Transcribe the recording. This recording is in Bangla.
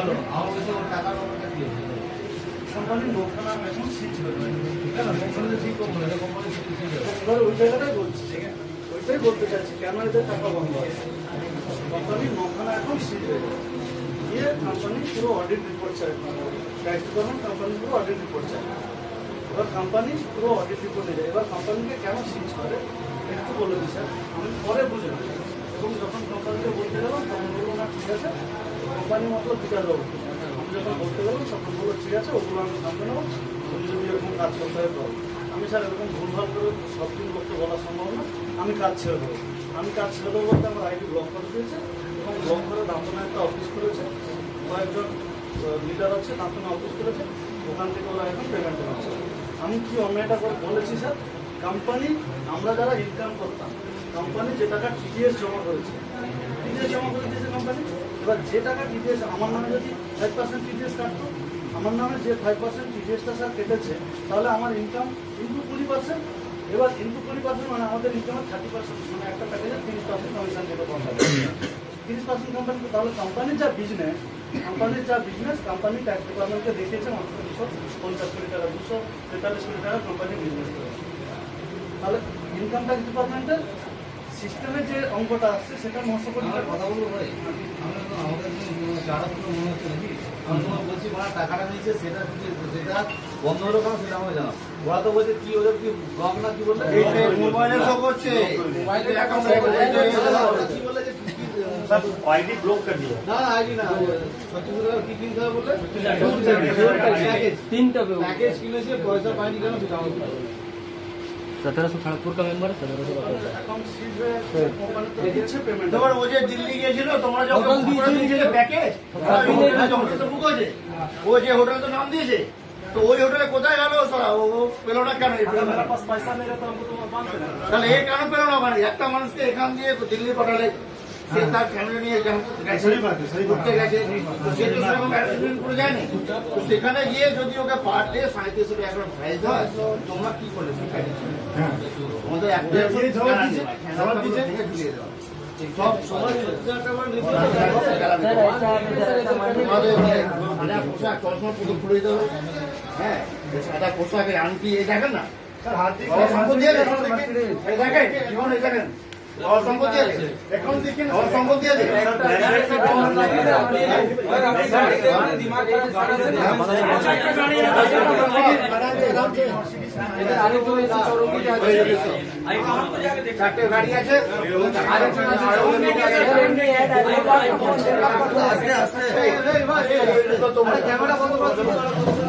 ভালো। আমার কাছে ওর টাকা টাকা দিয়েছে কোম্পানি লোকখানা এখন সিট করবে ঠিক আছে? কোম্পানি ঠিক করব কোম্পানি এবার ওই জায়গাটাই বলছি ওইটাই বলতে চাচ্ছি, কেন এদের টাকা বন্ধ আছে? কোম্পানি লোকখানা এখন সিট হয়ে যাবে গিয়ে কোম্পানি পুরো অডিট রিপোর্ট চাই। ট্যাক্স ডিপার্টমেন্ট কোম্পানি পুরো অডিট রিপোর্ট চাই। এবার কোম্পানি পুরো অডিট রিপোর্ট যায়। এবার কোম্পানিকে কেন সিজ করে? একটু বলে দিই আমি পরে বুঝে। এবং যখন কোম্পানিকে বলতে গেলাম তখন বলল না, ঠিক আছে। কোম্পানি মতো বিচার দেবো। আমি যখন বলতে গেলাম তখন বলল ঠিক আছে, ওগুলো আমি সামনে নেব। তুমি যদি এরকম কাজ করতে হয় আমি স্যার, এরকম ভুলভাল করে সব দিন লোককে বলা সম্ভব না। আমি কাজ ছেড়ে দেবো। আমি কাজ ছেড়ে দেবো বলতে আমার আইডি ব্লক করে দিয়েছে এবং ব্লক করে দামতনা একটা অফিস করেছে কয়েকজন লিডার আছে দামতনা অফিস করেছে ওখান থেকে ওরা এখন পেমেন্ট করছে। আমি কি অন্যায়টা করে বলেছি, স্যার? কোম্পানি, আমরা যারা ইনকাম করতাম, কোম্পানি যে টাকা টিডিএস জমা করেছে টিডিএস জমা করে দিয়েছে কোম্পানি? এবার যে টাকা টিডিএস আমার নামে যদি ফাইভ পার্সেন্ট টিডিএস কাটতো, আমার নামে যে ফাইভ পার্সেন্ট টিডিএসটা স্যার কেটেছে, তাহলে আমার ইনকাম ইন্টু কুড়ি পার্সেন্ট এবার ইন্টু কুড়ি পার্সেন্ট মানে আমাদের ইনকামের থার্টি পার্সেন্ট মানে একটা প্যাকেজে তিরিশ পার্সেন্ট কমিশন দেবে কোম্পানি তিরিশ পার্সেন্ট কোম্পানি তাহলে কোম্পানির যা বিজনেস কোম্পানির যা বিজনেস কোম্পানি ট্যাক্স ডিপার্টমেন্টকে দেখিয়েছে, মাত্র দুশো পঞ্চাশ কোটি টাকা, দুশো তেতাল্লিশ কোটি টাকা কোম্পানি বিজনেস করে তাহলে ইনকাম ট্যাক্স ডিপার্টমেন্টের সিস্টেমে যে অঙ্কটা আসছে সেটা নশো কোটি টাকা কথা বলবো ভাই আমরা তো আমাদের চারা পুরো মনে হচ্ছে নাকি আমি তোমার বলছি ওরা টাকাটা নিয়েছে সেটা যদি- সেটা বন্ধ হলো কেন সেটা আমাকে জানাও ওরা তো বলছে কি ওদের কি ব্লক না কি বললে মোবাইলে সব হচ্ছে মোবাইলের অ্যাকাউন্ট কি বললে যে কি- কি- आईडी ब्लॉक कर दिया না আইডি না ছত্রিশ টাকা কি কিনতে হবে বললে প্যাকেজ তিনটা প্যাকেজ কিনেছে পয়সা পাইনি सत्रह सौ खड़गपुर का मेंबर सत्रह सौ অ্যাকাউন্ট সিজ হয়ে কোম্পানি তো দিচ্ছে পেমেন্ট তোমার ও যে দিল্লি গিয়েছিল তোমরা যখন বুক করে দিয়েছিলে প্যাকেজ হোটেল তো বুক হয়েছে ও যে হোটেল তো নাম দিয়েছে তো ওই হোটেলে কোথায় গেল সারা ও ও পেলো না কেন मेरे पास पैसा नहीं रहता हमको तो बांध देना তাহলে এ কেন পেলো না মানে একটা মানুষকে এখান দিয়ে দিল্লি পাঠালে সে তার ফ্যামিলি নিয়ে গেছে ঘুরতে গেছে সে তো সেরকম অ্যারেঞ্জমেন্ট করে যায়নি। তো সেখানে গিয়ে যদি ওকে পার ডে সাঁত্রিশশো টাকা করে প্রাইস হয় তোমরা কি করলে সেটা আমাদের একটা জবাব দিচ্ছে সব সবাই পোশাক চশমা পুরো খুলে দিতে হবে হ্যাঁ সাদা পোশাকের আংটি এই দেখেন না দেখেন দেখেন চারটে গাড়ি তোমরা ক্যামেরা বন্ধ করো